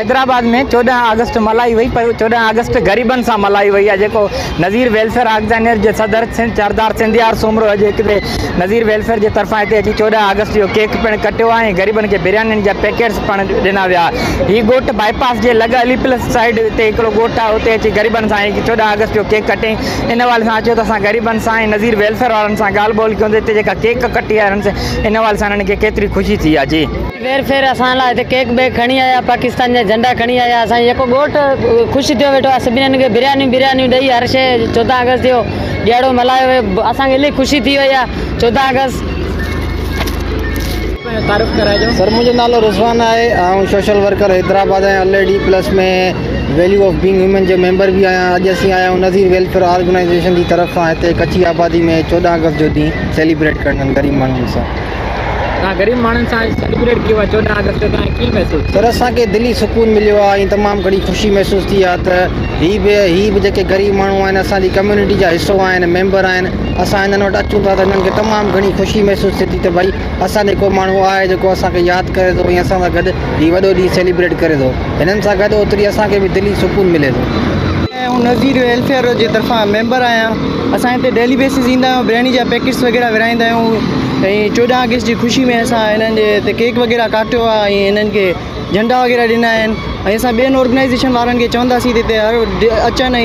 हैदराबाद में चोॾहं अगस्त मल्हाई वई पर चोॾहं अगस्त ग़रीबनि सां मल्हाई वई आहे जेको नज़ीर वेलफेयर ऑर्गेनाइज़र जे सदर सरदार सिंधियार सोमरो नज़ीर वेलफेयर जे तरफ़ां हिते अची चोॾहं अगस्त जो केक पिणु कटियो आहे ऐं ग़रीबनि खे बिरयानियुनि जा पैकेट्स पिणु ॾिना विया। हीउ ॻोठ बाईपास जे लॻल प्लस साइड ते हिकिड़ो ॻोठ आहे, उते अची ग़रीबनि अगस्त जो केक कटे। इन वाले सां अचो त असां ग़रीबनि सां नज़ीर वेलफेयर वारनि सां ॻाल्हि ॿोल कयूं हिते जेका केक कटी आहे इन वाले सां केतिरी ख़ुशी थी जी। वेलफेयर असां लाइ हिते केक बेक खणी आया, पाकिस्तान जा झंडा खणी आया असां जेको ॻोठु ख़ुशि थियो वेठो आहे सभिनीनि खे बिरयानियूं बिरयानियूं ॾेई हर शइ चोॾहं अगस्त जो ॾियारो मल्हायो वियो असांखे इलाही ख़ुशी थी वई आहे चोॾहं अगस्त। तारीफ़ कराइजो सर मुंहिंजो नालो रिज़वान आहे ऐं सोशल वर्कर हैदराबाद ऐं एल डी प्लस में वैल्यू ऑफ़ बींग ह्यूमन जो मेंबर बि आहियाँ अॼु असीं आया आहियूं नज़ीर वेलफेयर ऑर्गेनाइज़ेशन जी तरफ़ सां हिते कची आबादी में चोॾहं अगस्त जो ॾींहुं सेलिब्रेट करणु ग़रीब माण्हुनि सां। तव्हां ग़रीब माण्हुनि सेलिब्रेट कयो आहे अगस्त महसूसु सर, असांखे दिली सुकून मिलियो आहे ऐं ख़ुशी महसूसु थी आहे त हीअ ग़रीब माण्हू आहिनि, असांजी कम्यूनिटी जा मेंबर आहिनि असां हिननि वटि था त हिननि खे ख़ुशी महसूसु थिए थी त भई, असांजे को माण्हू आहे जेको असांखे यादि करे थो ऐं असां सां गॾु हीउ सेलिब्रेट करे थो। हिननि सां गॾु ओतिरी असांखे दिली सुकून मिले थो। ऐं नज़ीर वेलफेयर जे तरफ़ां मेंबर आहियाँ। असां हिते डेली बेसिस ईंदा आहियूं, बिरयानी जा पैकेट्स वग़ैरह विराईंदा चोॾहं अगस्त जी ख़ुशी में असां हिते केक वग़ैरह काटियो आहे झंडा वग़ैरह ॾिना आहिनि। ऐं असां ॿियनि ऑर्गेनाइज़ेशन हर अचनि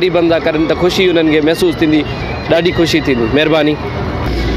ग़रीबनि था करनि ख़ुशी उन्हनि खे महसूसु थींदी ख़ुशी ऐं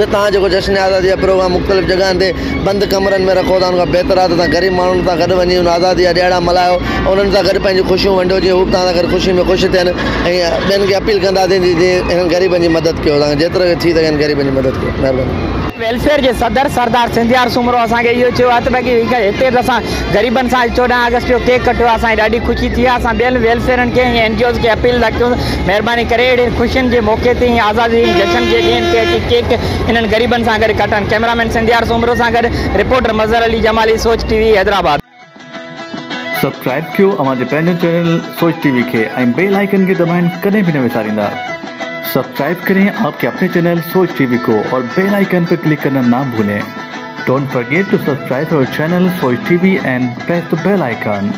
त तव्हां जेको जश्न आज़ादी जा प्रोग्राम मुख़्तलिफ़ जॻहनि ते बंदि कमरनि में रखो था उन खां बहितर आहे त तव्हां ग़रीब माण्हुनि सां गॾु वञी आज़ादी जा ॾियारा मल्हायो उन्हनि सां गॾु पंहिंजूं ख़ुशियूं वंडियो जीअं ख़ुशी में ख़ुशि थियनि। ऐं ॿियनि खे अपील कंदासीं जीअं हिननि ग़रीबनि जी मदद कयो। तव्हां जेतिरो थी जी मदद कयो। वेलफेयर जे सदर सरदार सिंधियार सुमरो, असांखे इहो चयो आहे त भई अगस्त जो केक कटियो आहे ख़ुशी थी आहे। खे ऐं एन जी ओज़ खे अपील था कयूं महिरबानी करे अहिड़े ख़ुशियुनि जे मौक़े ते आज़ादी जशन जे ॾींहंनि ते केक हिननि ग़रीबनि सां गॾु कटनि। कैमरामैन सिंधियार सुमरो सां गॾु, रिपोर्टर मज़र अली जमाली सोच टीवी, हैदराबाद। सब्सक्राइब कयो असांजे पंहिंजे चैनल सोच टीवी खे ऐं बेल आइकन खे दबाइण कॾहिं बि न विसारींदा। सब्सक्राइब करें आपके अपने चैनल सोच टीवी को और बेल आइकन पर क्लिक करना ना भूलें। Don't forget to subscribe our channel Soch TV and press the bell icon